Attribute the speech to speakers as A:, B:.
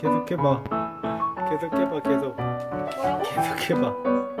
A: 계속 해봐. 계속 해봐, 계속. 계속 해봐.